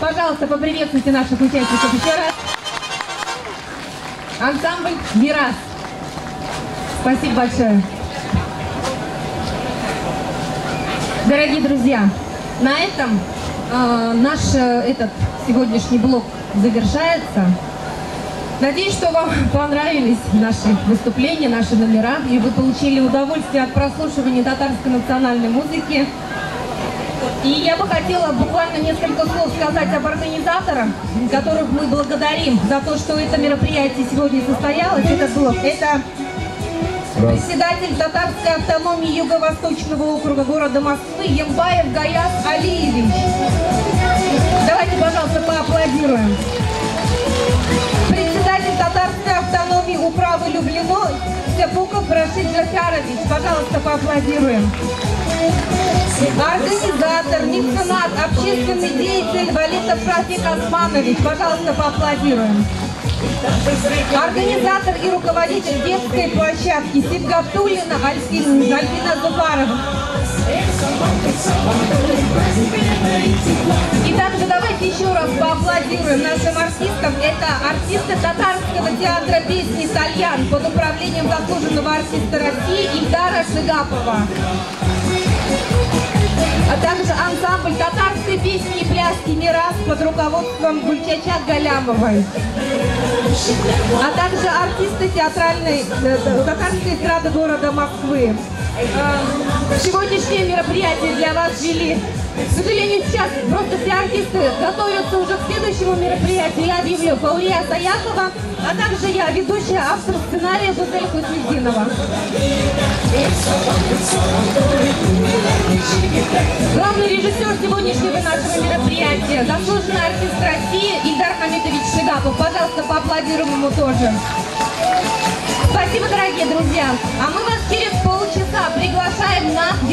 Пожалуйста, поприветствуйте наших участников еще раз. Ансамбль «Мирас». Спасибо большое. Дорогие друзья, на этом э, наш э, этот сегодняшний блок завершается. Надеюсь, что вам понравились наши выступления, наши номера, и вы получили удовольствие от прослушивания татарской национальной музыки. И я бы хотела буквально несколько слов сказать об организаторах, которых мы благодарим за то, что это мероприятие сегодня состоялось. Это блок. Это председатель татарской автономии Юго-Восточного округа города Москвы Ембаев Гаяс Алиевич. Давайте, пожалуйста, поаплодируем. Сепуков Рашид Джафярович. Пожалуйста, поаплодируем. Организатор, меценат, общественный деятель Валитов Рафик Османович. Пожалуйста, поаплодируем. Организатор и руководитель детской площадки Сибгаптулина Альфина, Альфина Зубарова. И также давайте еще раз поаплодируем нашим артистам. Это артисты татарского театра песни «Тальян» под управлением заслуженного артиста России Ильдара Шигапова а также ансамбль татарской песни и пляски «Мирас» под руководством Гульчача Галямовой, а также артисты театральной э, татарской эстрады города Москвы. Э, сегодняшнее мероприятие для вас вели. К сожалению, сейчас просто все артисты готовятся уже к следующему мероприятию. Я объявлю Паулия Саяхова, а также я, ведущая автор сценария Жузель Хуснединова. Главный режиссер сегодняшнего нашего мероприятия, заслуженный артист России Ильдар Хамитович Шигапов. Пожалуйста, поаплодируем ему тоже. Спасибо, дорогие друзья. А мы вас приглашаем на